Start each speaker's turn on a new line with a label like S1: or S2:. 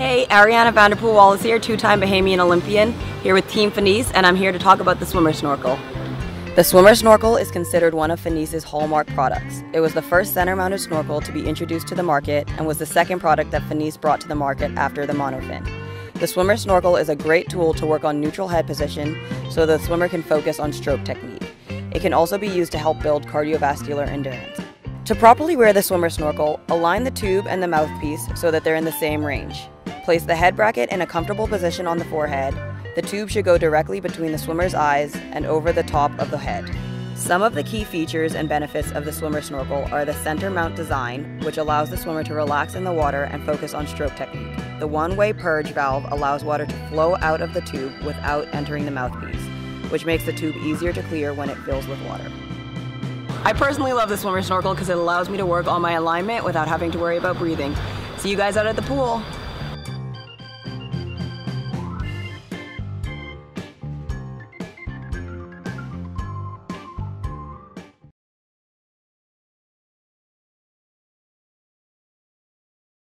S1: Hey, Arianna Vanderpool Wallace here, two-time Bahamian Olympian, here with Team Finis, and I'm here to talk about the swimmer snorkel. The swimmer snorkel is considered one of Finis's hallmark products. It was the first center-mounted snorkel to be introduced to the market and was the second product that Finis brought to the market after the monofin. The swimmer snorkel is a great tool to work on neutral head position so the swimmer can focus on stroke technique. It can also be used to help build cardiovascular endurance. To properly wear the swimmer snorkel, align the tube and the mouthpiece so that they're in the same range. Place the head bracket in a comfortable position on the forehead. The tube should go directly between the swimmer's eyes and over the top of the head. Some of the key features and benefits of the swimmer snorkel are the center mount design, which allows the swimmer to relax in the water and focus on stroke technique. The one-way purge valve allows water to flow out of the tube without entering the mouthpiece, which makes the tube easier to clear when it fills with water. I personally love the swimmer snorkel because it allows me to work on my alignment without having to worry about breathing. See you guys out at the pool.